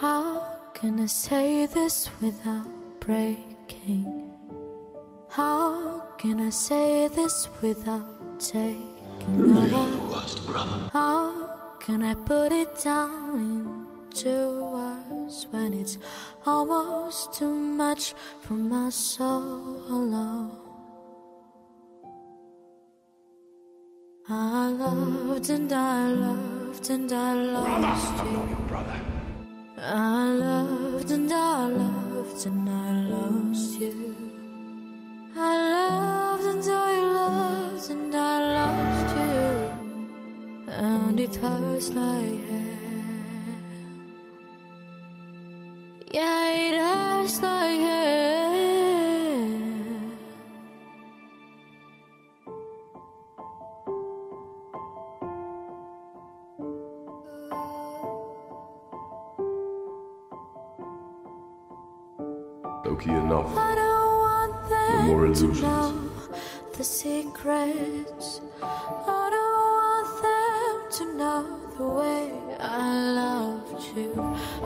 How can I say this without breaking? How can I say this without taking Really away? worst brother. How can I put it down into words when it's almost too much for my soul alone? I loved and I loved and I lost you. brother. I loved and I loved and I lost you. I loved and I loved and I lost you. And it hurts like hell. Enough. Don't want them No more to illusions. know the secrets. I don't want them to know the way I loved you.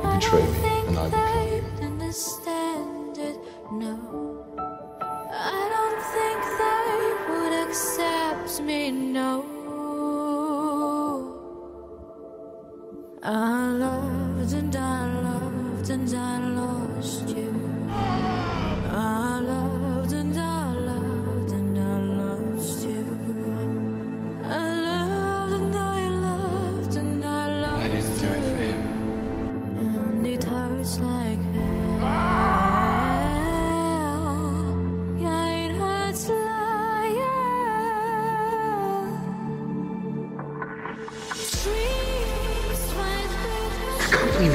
I betrayed don't me, think and I became they'd understand it. No, I don't think they would accept me. No, I loved and I loved and I lost you.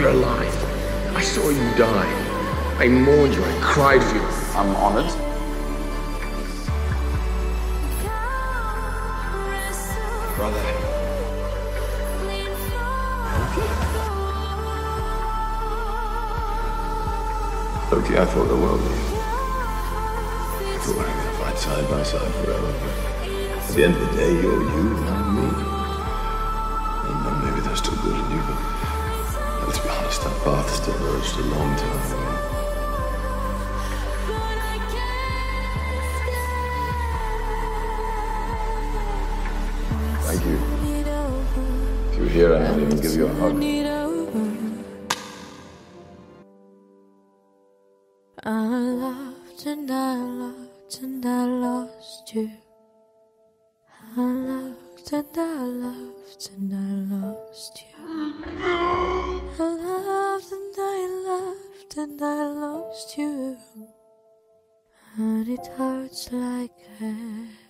You're alive. I saw you die. I mourned you. I cried for you. I'm honored. Brother. I thought the world of you. I thought we were going to fight side by side forever. But at the end of the day, you're you and I'm me. And uh, maybe that's still good in you, but let's be honest, that path still urged a long time away. Thank you. If you're here, I might even give you a hug. Lost you. I loved and I loved and I lost you. I loved and I loved and I lost you. And it hurts like hell.